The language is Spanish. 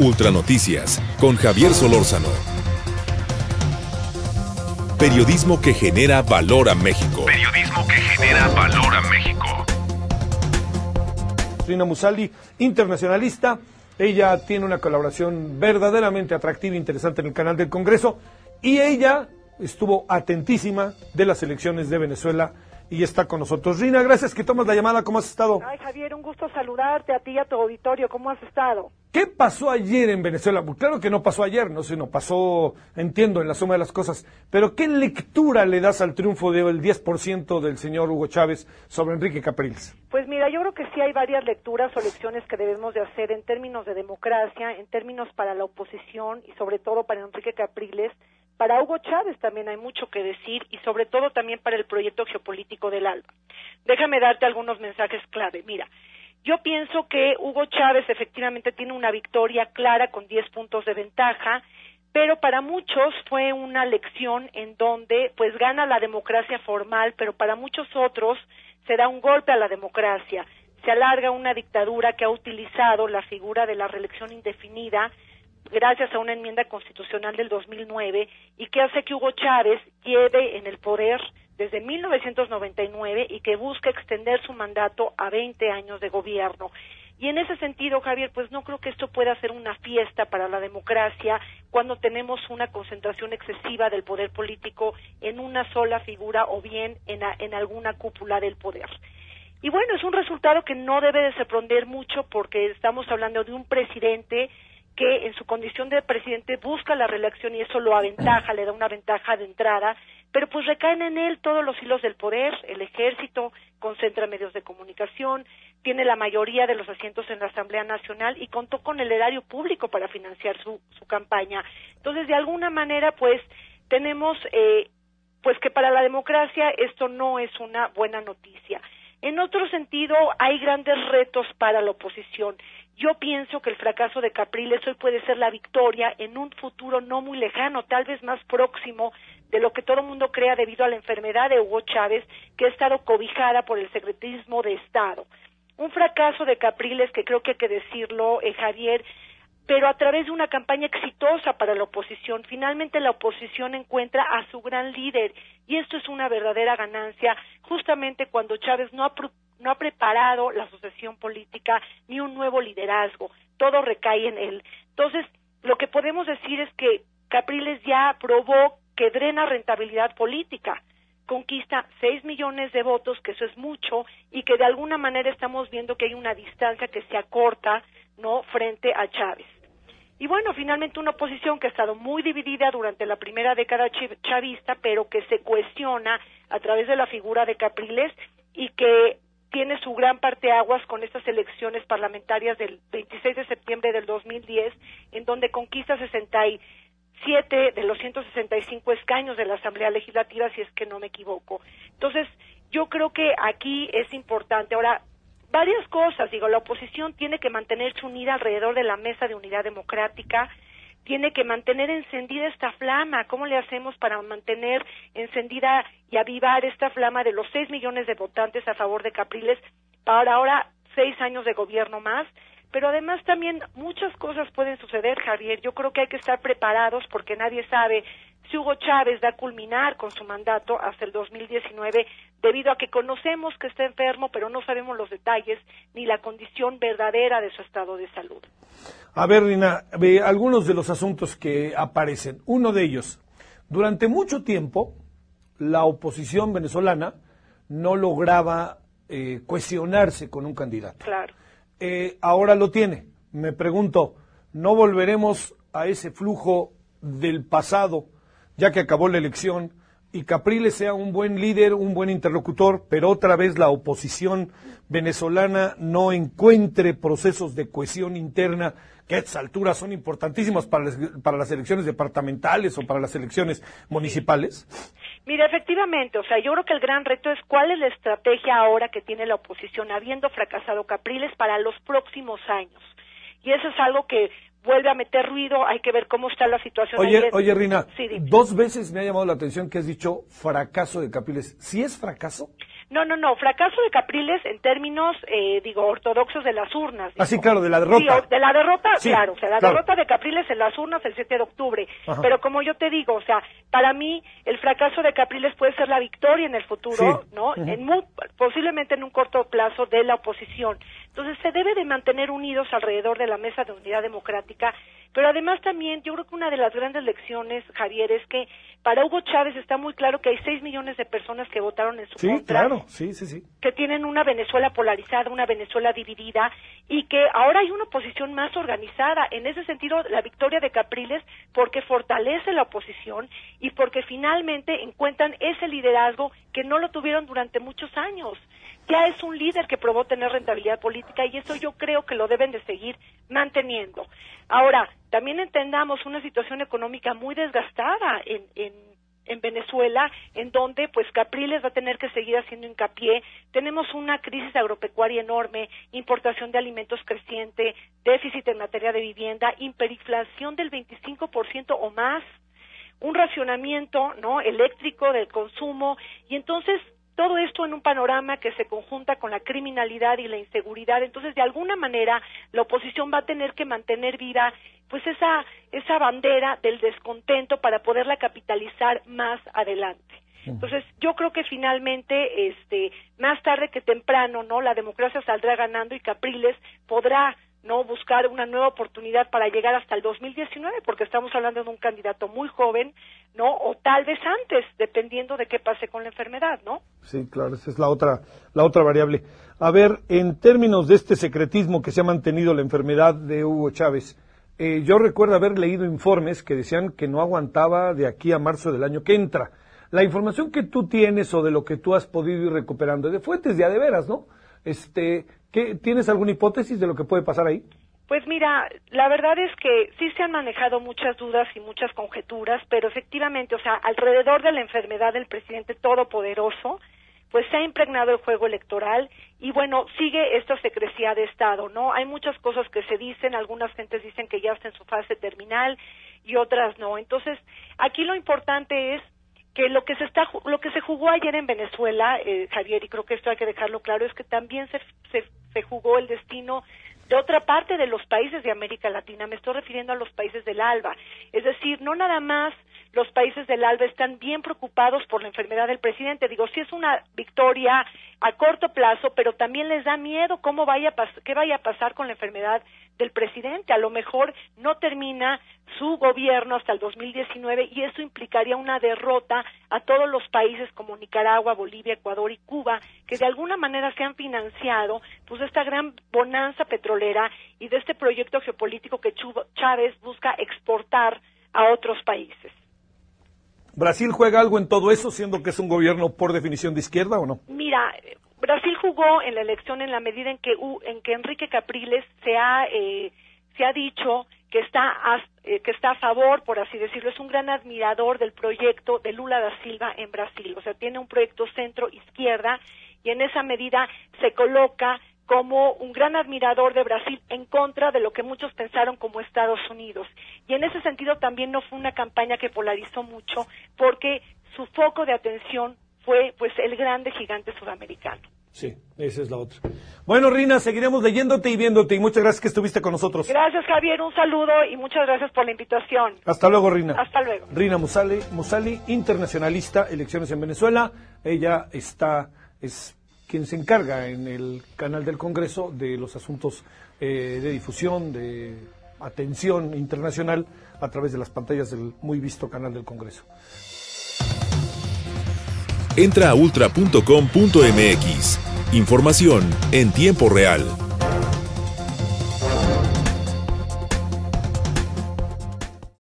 Ultranoticias con Javier Solórzano. Periodismo que genera valor a México. Periodismo que genera valor a México. Rina Musaldi, internacionalista. Ella tiene una colaboración verdaderamente atractiva e interesante en el canal del Congreso y ella estuvo atentísima de las elecciones de Venezuela y está con nosotros. Rina, gracias que tomas la llamada. ¿Cómo has estado? Ay, Javier, un gusto saludarte a ti y a tu auditorio. ¿Cómo has estado? ¿Qué pasó ayer en Venezuela? Pues claro que no pasó ayer, no sé, no pasó, entiendo, en la suma de las cosas, pero ¿qué lectura le das al triunfo del 10% del señor Hugo Chávez sobre Enrique Capriles? Pues mira, yo creo que sí hay varias lecturas o lecciones que debemos de hacer en términos de democracia, en términos para la oposición y sobre todo para Enrique Capriles para Hugo Chávez también hay mucho que decir y sobre todo también para el proyecto geopolítico del ALBA. Déjame darte algunos mensajes clave. Mira, yo pienso que Hugo Chávez efectivamente tiene una victoria clara con 10 puntos de ventaja, pero para muchos fue una lección en donde pues gana la democracia formal, pero para muchos otros se da un golpe a la democracia. Se alarga una dictadura que ha utilizado la figura de la reelección indefinida gracias a una enmienda constitucional del 2009 y que hace que Hugo Chávez lleve en el poder desde 1999 y que busca extender su mandato a 20 años de gobierno. Y en ese sentido, Javier, pues no creo que esto pueda ser una fiesta para la democracia cuando tenemos una concentración excesiva del poder político en una sola figura o bien en, en alguna cúpula del poder. Y bueno, es un resultado que no debe de sorprender mucho porque estamos hablando de un presidente que en su condición de presidente busca la reelección y eso lo aventaja, le da una ventaja de entrada, pero pues recaen en él todos los hilos del poder, el ejército concentra medios de comunicación, tiene la mayoría de los asientos en la Asamblea Nacional y contó con el erario público para financiar su, su campaña. Entonces, de alguna manera, pues tenemos eh, pues que para la democracia esto no es una buena noticia. En otro sentido, hay grandes retos para la oposición. Yo pienso que el fracaso de Capriles hoy puede ser la victoria en un futuro no muy lejano, tal vez más próximo de lo que todo el mundo crea debido a la enfermedad de Hugo Chávez, que ha estado cobijada por el secretismo de Estado. Un fracaso de Capriles que creo que hay que decirlo, eh, Javier, pero a través de una campaña exitosa para la oposición. Finalmente la oposición encuentra a su gran líder y esto es una verdadera ganancia justamente cuando Chávez no ha, no ha preparado la asociación política ni un nuevo liderazgo. Todo recae en él. Entonces, lo que podemos decir es que Capriles ya probó que drena rentabilidad política conquista seis millones de votos, que eso es mucho, y que de alguna manera estamos viendo que hay una distancia que se acorta, ¿no?, frente a Chávez. Y bueno, finalmente una oposición que ha estado muy dividida durante la primera década chavista, pero que se cuestiona a través de la figura de Capriles y que tiene su gran parte aguas con estas elecciones parlamentarias del 26 de septiembre del 2010, en donde conquista 67 de los 165 escaños de la Asamblea Legislativa, si es que no me equivoco. Entonces, yo creo que aquí es importante. Ahora, varias cosas. Digo, la oposición tiene que mantenerse unida alrededor de la mesa de unidad democrática, tiene que mantener encendida esta flama. ¿Cómo le hacemos para mantener encendida y avivar esta flama de los seis millones de votantes a favor de Capriles para ahora seis años de gobierno más? Pero además también muchas cosas pueden suceder, Javier. Yo creo que hay que estar preparados porque nadie sabe si Hugo Chávez da a culminar con su mandato hasta el 2019 debido a que conocemos que está enfermo, pero no sabemos los detalles ni la condición verdadera de su estado de salud. A ver, Rina, algunos de los asuntos que aparecen. Uno de ellos, durante mucho tiempo, la oposición venezolana no lograba eh, cuestionarse con un candidato. Claro. Eh, ahora lo tiene. Me pregunto, ¿no volveremos a ese flujo del pasado? ya que acabó la elección, y Capriles sea un buen líder, un buen interlocutor, pero otra vez la oposición venezolana no encuentre procesos de cohesión interna que a estas alturas son importantísimos para las, para las elecciones departamentales o para las elecciones municipales? Mira, efectivamente, o sea, yo creo que el gran reto es cuál es la estrategia ahora que tiene la oposición, habiendo fracasado Capriles, para los próximos años. Y eso es algo que vuelve a meter ruido, hay que ver cómo está la situación. Oye, oye Rina, dos veces me ha llamado la atención que has dicho fracaso de Capriles. ¿Sí es fracaso? No, no, no, fracaso de Capriles en términos, eh, digo, ortodoxos de las urnas. Ah, sí, digo. claro, de la derrota. Sí, de la derrota, Sí, claro, o sea, la claro. derrota de Capriles en las urnas el 7 de octubre. Ajá. Pero como yo te digo, o sea, para mí el fracaso de Capriles puede ser la victoria en el futuro, Sí. ¿no? En mu- posiblemente en un corto plazo de la oposición. Entonces se debe de mantener unidos alrededor de la mesa de unidad democrática, pero además también yo creo que una de las grandes lecciones, Javier, es que para Hugo Chávez está muy claro que hay 6 millones de personas que votaron en su Sí, contra claro, sí, sí, sí. que tienen una Venezuela polarizada, una Venezuela dividida y que ahora hay una oposición más organizada. En ese sentido, la victoria de Capriles porque fortalece la oposición y porque finalmente encuentran ese liderazgo que no lo tuvieron durante muchos años. Ya es un líder que probó tener rentabilidad política y eso yo creo que lo deben de seguir manteniendo. Ahora, también entendamos una situación económica muy desgastada en, en en Venezuela, en donde pues Capriles va a tener que seguir haciendo hincapié. Tenemos una crisis agropecuaria enorme, importación de alimentos creciente, déficit en materia de vivienda, hiperinflación del 25% o más, un racionamiento, ¿no? eléctrico del consumo y entonces todo esto en un panorama que se conjunta con la criminalidad y la inseguridad, entonces de alguna manera la oposición va a tener que mantener viva pues esa esa bandera del descontento para poderla capitalizar más adelante. Entonces, yo creo que finalmente este más tarde que temprano, ¿no? La democracia saldrá ganando y Capriles podrá no buscar una nueva oportunidad para llegar hasta el 2019 porque estamos hablando de un candidato muy joven no o tal vez antes dependiendo de qué pase con la enfermedad no Sí, claro, esa es la otra, la otra variable. A ver, en términos de este secretismo que se ha mantenido la enfermedad de Hugo Chávez, eh, yo recuerdo haber leído informes que decían que no aguantaba de aquí a marzo del año que entra. La información que tú tienes o de lo que tú has podido ir recuperando, de fuentes de a de veras, ¿no? Este, ¿qué, ¿Tienes alguna hipótesis de lo que puede pasar ahí? Pues mira, la verdad es que sí se han manejado muchas dudas y muchas conjeturas, pero efectivamente, o sea, alrededor de la enfermedad del presidente todopoderoso, pues se ha impregnado el juego electoral y bueno, sigue esta secrecía de Estado, ¿no? Hay muchas cosas que se dicen, algunas gentes dicen que ya está en su fase terminal y otras no. Entonces, aquí lo importante es que lo que se está lo que se jugó ayer en Venezuela, eh, Javier, y creo que esto hay que dejarlo claro, es que también se, se, jugó el destino de otra parte de los países de América Latina. Me estoy refiriendo a los países del ALBA. Es decir, no nada más los países del ALBA están bien preocupados por la enfermedad del presidente. Digo, sí es una victoria a corto plazo, pero también les da miedo cómo vaya a qué vaya a pasar con la enfermedad del presidente. A lo mejor no termina su gobierno hasta el 2019 y eso implicaría una derrota a todos los países como Nicaragua, Bolivia, Ecuador y Cuba, que de alguna manera se han financiado pues esta gran bonanza petrolera y de este proyecto geopolítico que Chávez busca exportar a otros países. ¿Brasil juega algo en todo eso, siendo que es un gobierno por definición de izquierda o no? Mira, Brasil jugó en la elección en la medida en que en que Enrique Capriles se ha eh, se ha dicho que está a, eh, que está a favor, por así decirlo, es un gran admirador del proyecto de Lula da Silva en Brasil, o sea, tiene un proyecto centro izquierda y en esa medida se coloca como un gran admirador de Brasil en contra de lo que muchos pensaron como Estados Unidos. Y en ese sentido también no fue una campaña que polarizó mucho porque su foco de atención fue pues el grande gigante sudamericano. Sí, esa es la otra. Bueno, Rina, seguiremos leyéndote y viéndote y muchas gracias que estuviste con nosotros. Gracias Javier, un saludo y muchas gracias por la invitación. Hasta luego, Rina. Hasta luego. Rina Musali, Musali, internacionalista, elecciones en Venezuela. Ella está, es quien se encarga en el canal del Congreso de los asuntos eh, de difusión, de atención internacional a través de las pantallas del muy visto canal del Congreso. Entra a ultra.com.mx. Información en tiempo real.